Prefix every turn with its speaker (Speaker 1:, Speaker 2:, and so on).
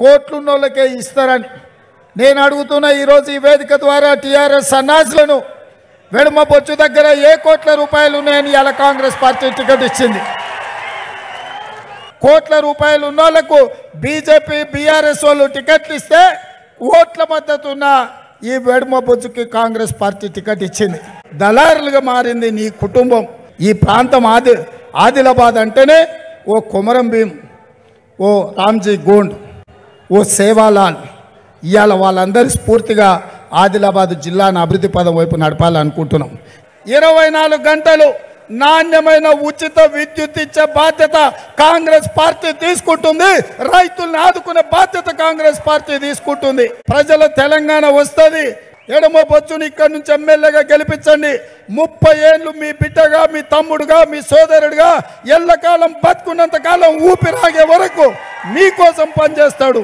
Speaker 1: కోట్లున్నోళ్ళకే ఇస్తారని నేను అడుగుతున్న ఈరోజు ఈ వేదిక ద్వారా టీఆర్ఎస్ సన్నాసులను వెడుమ బొచ్చు దగ్గర ఏ కోట్ల రూపాయలు ఉన్నాయని ఇలా కాంగ్రెస్ పార్టీ టికెట్ ఇచ్చింది. కోట్ల రూపాయలు ఉన్నోళ్ళకు బీజేపీ బీఆర్ఎస్ వాళ్ళు టికెట్లు ఇస్తే ఓట్ల మద్దతు ఉన్న ఈ వెడుమ బొచ్చుకి కాంగ్రెస్ పార్టీ టికెట్ ఇచ్చింది. దళారులుగా మారింది నీ కుటుంబం. ఈ ప్రాంతం ఆది ఆదిలాబాద్ అంటేనే ఓ కొమరం భీం ఓ రామ్జీ గోండ్. ఓ సేవాలాల్ ఇవాళ వాళ్ళందరి స్ఫూర్తిగా ఆదిలాబాద్ జిల్లాను అభివృద్ధి పదం వైపు నడపాలనుకుంటున్నాం. ఇరవై నాలుగు గంటలు నాణ్యమైన ఉచిత విద్యుత్ ఇచ్చే బాధ్యత కాంగ్రెస్ పార్టీ తీసుకుంటుంది. రైతుల్ని ఆదుకునే బాధ్యత కాంగ్రెస్ పార్టీ తీసుకుంటుంది. ప్రజల తెలంగాణ వస్తుంది. ఎడమ బొచ్చుని ఇక్కడి నుంచి ఎమ్మెల్యేగా గెలిపించండి. ముప్పై ఏళ్ళు మీ బిడ్డగా మీ తమ్ముడుగా మీ సోదరుడుగా ఎల్లకాలం బతుకున్నంత కాలం ఊపిరాగే వరకు మీకోసం పనిచేస్తాడు.